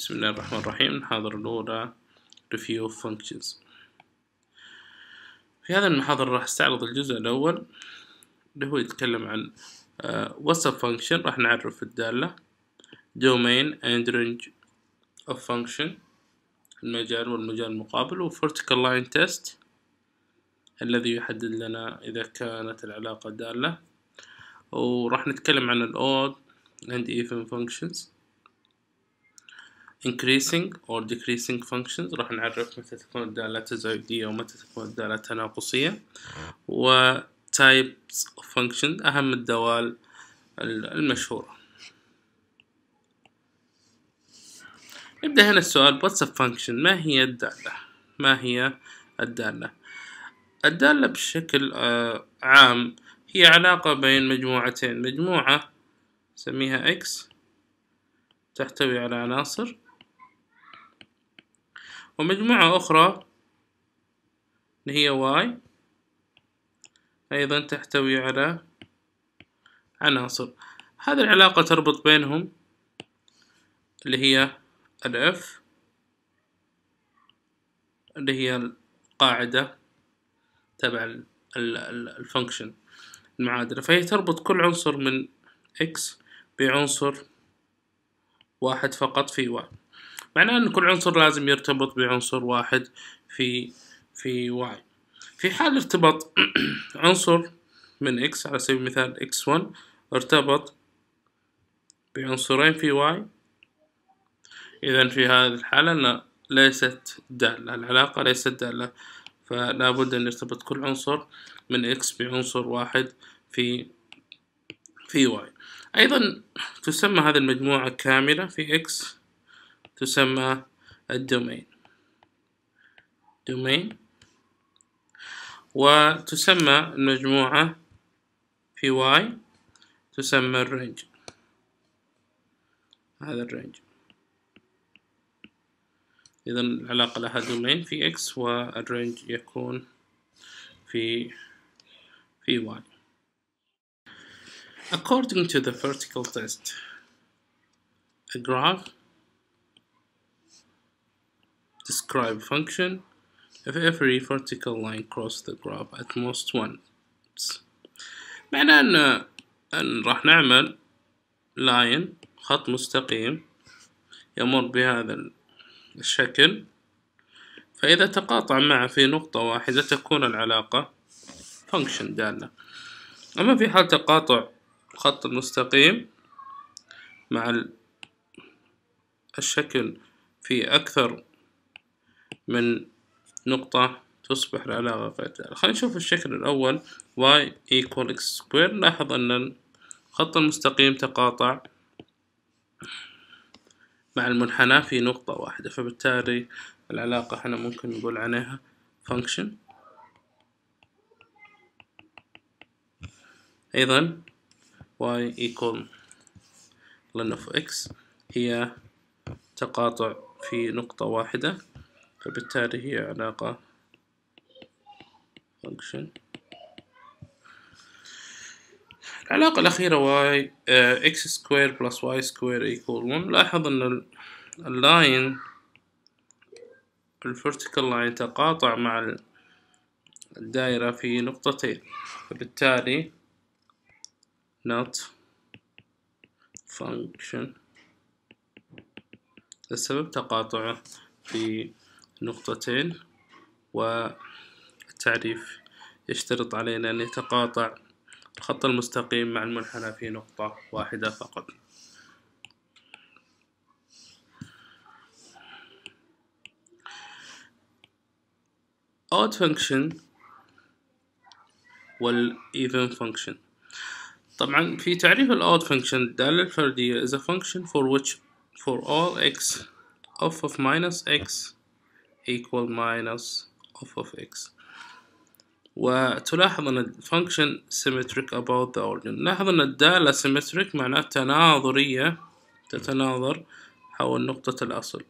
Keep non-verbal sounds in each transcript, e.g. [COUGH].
بسم الله الرحمن الرحيم. المحاضرة الأولى Review of Functions. في هذا المحاضرة راح أستعرض الجزء الأول اللي هو يتكلم عن What's a function راح نعرف الدالة. Domain and range of function. المجال والمجال المقابل. و Vertical line test الذي يحدد لنا إذا كانت العلاقة دالة. وراح نتكلم عن ال odd and even functions. Increasing or decreasing functions. راح نعرف متى تكون الدالة تزايدية ومتى تكون الدالة تناقصية و types of function أهم الدوال المشهورة. نبدأ هنا السؤال what's a function ما هي الدالة؟ ما هي الدالة؟ الدالة بشكل عام هي علاقة بين مجموعتين. مجموعة نسميها x تحتوي على عناصر. ومجموعة أخرى اللي هي y أيضا تحتوي على عناصر. هذه العلاقة تربط بينهم اللي هي ال f اللي هي القاعدة تبع الفانكشن المعادلة. فهي تربط كل عنصر من x بعنصر واحد فقط في y معناه أن كل عنصر لازم يرتبط بعنصر واحد في في y في حال ارتباط [CLEARS THROAT] عنصر من x على سبيل المثال x1 ارتبط بعنصرين في y إذا في هذه الحالة ليست دالة العلاقة ليست دالة. فلا بد أن يرتبط كل عنصر من x بعنصر واحد في في y أيضا تسمى هذه المجموعة كاملة في x. تسمى الدومين. دومين. وتسمى المجموعة في y تسمى الرينج. هذا الرينج. إذا العلاقة لها دومين في x والرينج يكون في في y According to the vertical test, a graph describe function if every vertical line cross the graph at most once. معناه أن أن راح نعمل لاين خط مستقيم يمر بهذا الشكل فإذا تقاطع معه في نقطة واحدة تكون العلاقة function دالة أما في حال تقاطع الخط المستقيم مع الشكل في أكثر من نقطة تصبح العلاقة غير دالة خلينا نشوف الشكل الأول. Y equal x square لاحظ أن الخط المستقيم تقاطع مع المنحنى في نقطة واحدة فبالتالي العلاقة هنا ممكن نقول عليها function. أيضا y equal ln of x هي تقاطع في نقطة واحدة. فبالتالي هي علاقة function. العلاقة الأخيرة y uh, x square plus y square equal 1 لاحظ أن ال line ال vertical line تقاطع مع الدائرة في نقطتين. فبالتالي not function. السبب تقاطعه في نقطتين والتعريف يشترط علينا أن يتقاطع الخط المستقيم مع المنحنى في نقطة واحدة فقط. Odd function وال even function. طبعا في تعريف ال odd function الدالة الفردية is a function for which for all x f of minus x equal minus f of x. وتلاحظ أن الفانكشن symmetric about the origin. لاحظ أن الدالة symmetric معناه تناظرية تتناظر حول نقطة الأصل.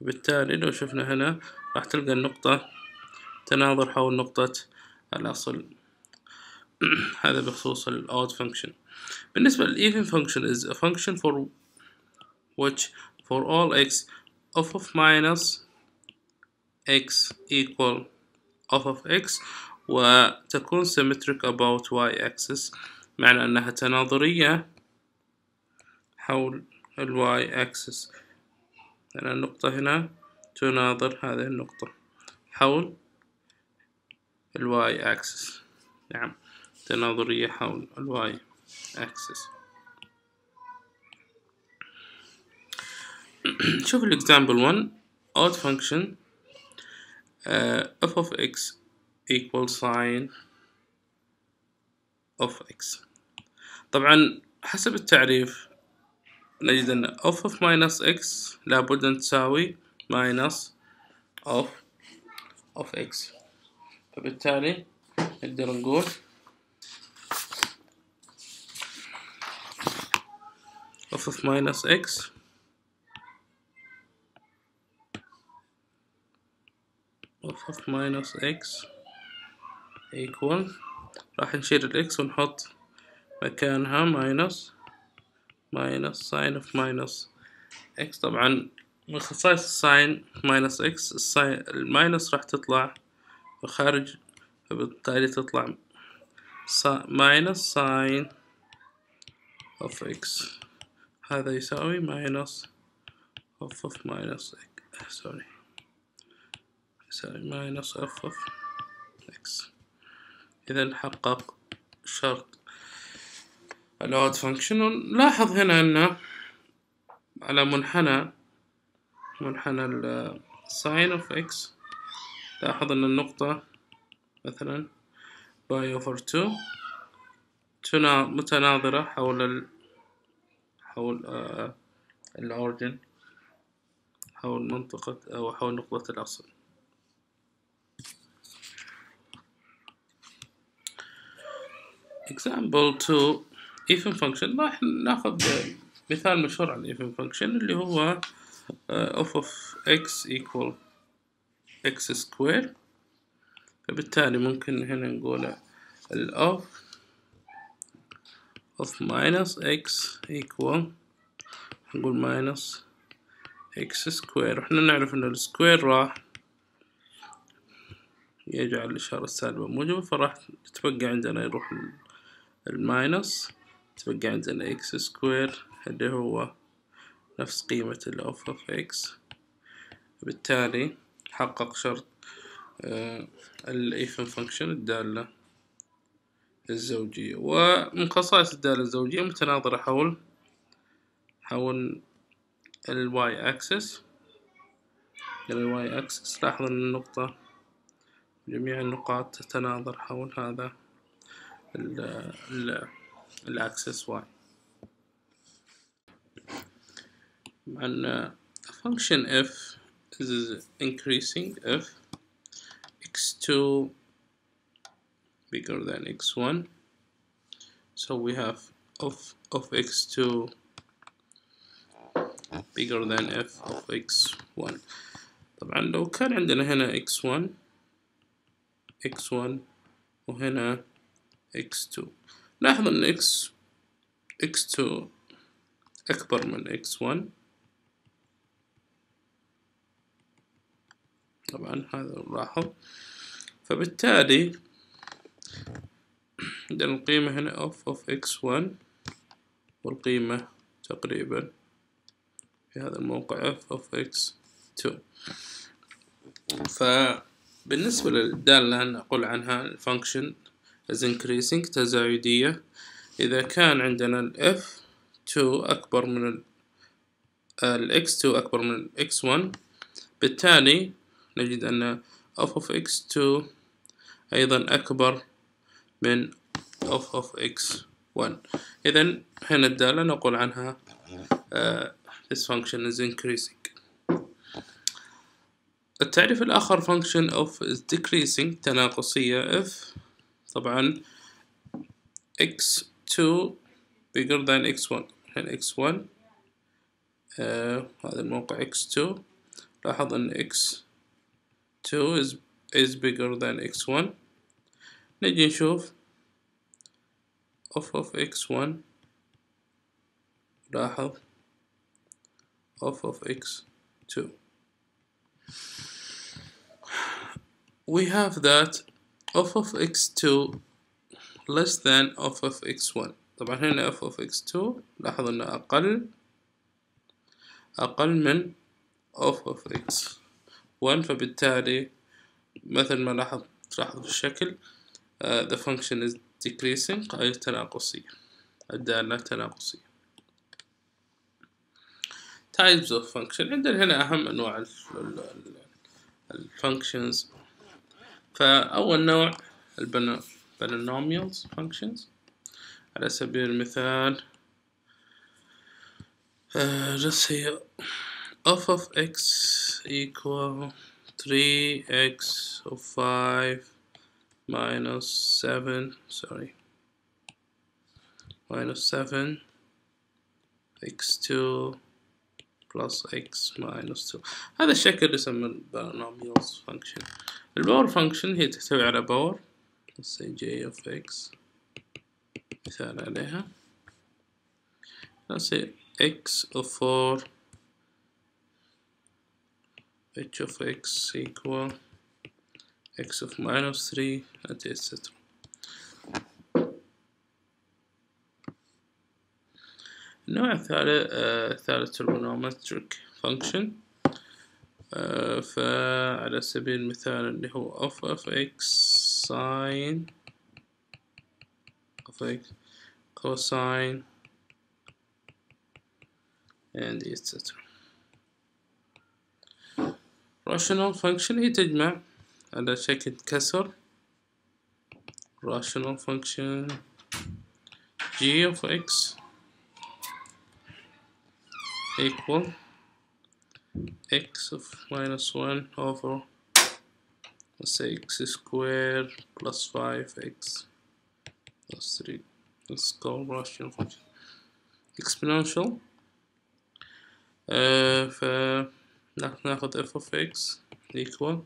بالتالي لو شفنا هنا راح تلقى النقطة تناظر حول نقطة الأصل. [CLEARS THROAT] هذا بخصوص ال odd function. بالنسبة لل even function is a function for which for all x f of minus x equal f of x وتكون symmetric about y axis معنى أنها تناظرية حول ال y axis. يعني النقطة هنا تناظر هذه النقطة حول ال y axis. نعم تناظرية حول ال y axis. شوف الإكزامبل 1 odd function f of x equals sine of x. طبعا حسب التعريف نجد أن f of minus x لابد أن تساوي minus of of x. فبالتالي نقدر نقول f of minus x of minus x equal. راح نشيل الإكس ونحط مكانها minus minus sin of minus x. طبعا من خصائص ال sine minus x ال sine ال minus راح تطلع خارج فبالتالي تطلع minus sin of x. هذا يساوي minus f of minus x. sorry يساوي minus f of x إذا حقق شرط ال odd function ونلاحظ هنا أنه على منحنى منحنى ال sine of x لاحظ أن النقطة مثلا pi over two متناظرة حول ال حول آه ال origin حول منطقة أو حول نقطة الأصل. Example 2 even function. راح ناخذ مثال مشهور على even function اللي هو uh, f of x equal x square. فبالتالي ممكن هنا نقول ال of of minus x equal نقول minus x square. إحنا نعرف إن السكوير راح يجعل الإشارة السالبة موجبة فراح تبقى عندنا يروح ال minus تبقى عندنا x square اللي هو نفس قيمة ال f of x بالتالي حقق شرط ال even function الدالة الزوجية. ومن خصائص الدالة الزوجية متناظرة حول حول ال y axis ال y axis لاحظ إن النقطة جميع النقاط تتناظر حول هذا. ال ال الأكسس واي and function f is increasing f x2 bigger than x1 so we have of of x2 bigger than f of x1 طبعا لو كان عندنا هنا x1 x1 وهنا x2 لاحظ إن x x2 أكبر من x1 طبعا هذا نلاحظ. فبالتالي عندنا القيمة هنا of of x1 والقيمة تقريبا في هذا الموقع f of x2 فبالنسبة للدالة نقول عنها الفانكشن is increasing تزايدية. إذا كان عندنا ال f2 أكبر من ال ال x2 أكبر من ال x1 بالتالي نجد أن f of x2 أيضا أكبر من f of x1 إذا هنا الدالة نقول عنها uh, this function is increasing. التعريف الآخر function of is decreasing تناقصية f طبعا x2 bigger than x1 هنا x1 آه هذا الموقع x2 لاحظ أن x2 is, is bigger than x1 نجي نشوف of of x1 لاحظ f of x2 we have that f of x2 less than f of x1 طبعا هنا f of x2 لاحظ إنه أقل أقل من f of x1 فبالتالي مثل ما لاحظ تلاحظ في الشكل uh, the function is decreasing أي تناقصية الدالة تناقصية. types of function. عندنا هنا أهم أنواع ال functions فأول نوع ال polynomials functions على سبيل المثال uh, let's say f of x equal 3x of 5 minus 7 sorry minus 7 x2 plus x minus 2 هذا الشكل يسمى ال polynomials function ال power function هي تحتوي على power say j of x مثال عليها say x of 4 h of x equal x of minus 3 and etc. النوع الثالث آه ثالث trigonometric function آه آه، فعلى سبيل المثال اللي هو f of x sine of x cosine and etcetera rational function هي تجمع على شكل كسر. rational function g of x equal x of minus 1 over let's say x squared plus 5x plus 3 let's call rational function exponential uh, ف ناخذ f of x equal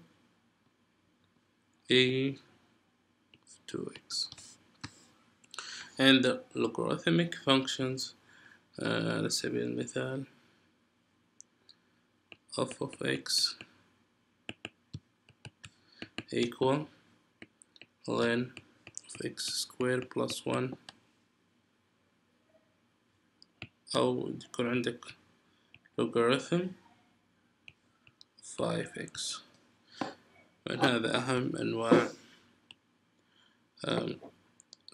a of 2x and the logarithmic functions uh, على سبيل المثال f of x equal ln of x squared plus 1 أو يكون عندك logarithm 5x من هذا أهم أنواع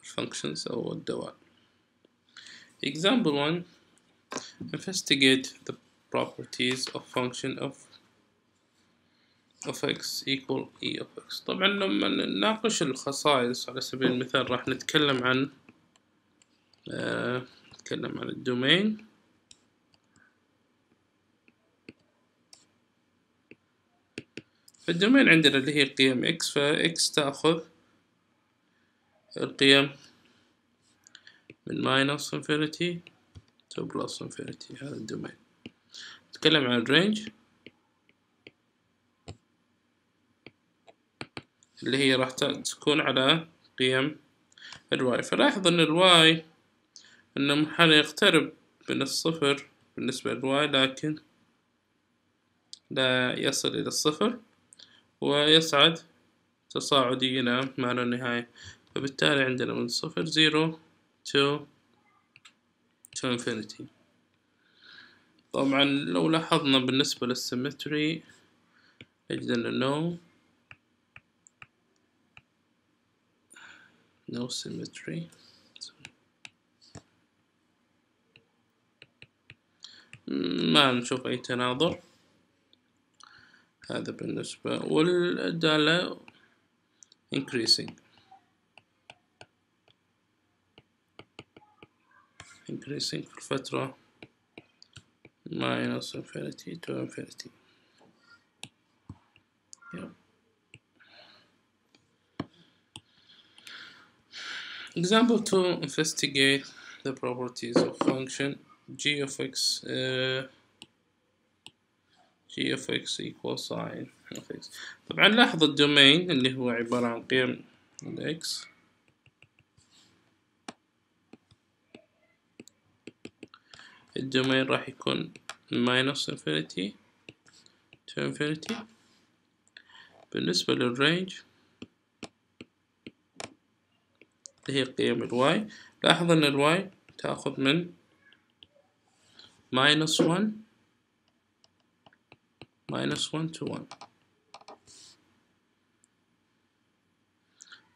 functions أو الدوال example 1 investigate the properties of function f of x equal e of x. طبعا لما نناقش الخصائص على سبيل المثال راح نتكلم عن آه نتكلم عن ال domain فال domain عندنا اللي هي قيم x ف x تأخذ القيم من minus infinity to plus infinity. هذا ال domain نتكلم عن ال range اللي هي راح تكون على قيم ال y فلاحظ إن ال y إنه منحنى يقترب من الصفر بالنسبة لل y لكن لا يصل إلى الصفر ويصعد تصاعدي إلى ما لا نهاية فبالتالي عندنا من صفر zero to to infinity. طبعا لو لاحظنا بالنسبة لل symmetry نجد أنه no no symmetry ما نشوف أي تناظر. هذا بالنسبة والدالة increasing. increasing في الفترة. minus infinity to infinity yeah. Example 2 investigate the properties of function g of x uh, g of x equals sine of x طبعا لاحظ الدومين اللي هو عبارة عن قيم الإكس ال domain راح يكون minus infinity to infinity. بالنسبة لل range اللي هي قيم ال y لاحظ إن ال y تأخذ من minus one minus one to one.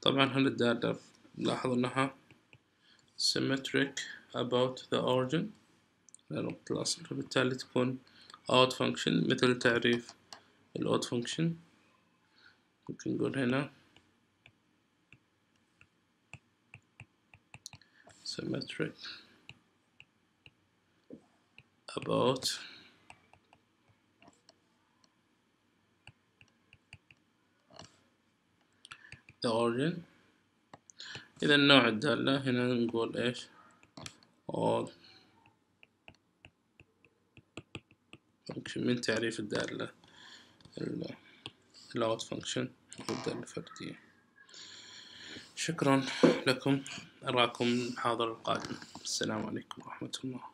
طبعا هنا الدالة لاحظ إنها symmetric about the origin لنقطة الأصل فبالتالي تكون odd function مثل تعريف ال odd function. ممكن نقول هنا. symmetric about the origin. إذا نوع الدالة هنا نقول إيش؟ all function من تعريف الدالة ال out function الدالة الفردية شكرا لكم أراكم المحاضرة القادمة السلام عليكم ورحمة الله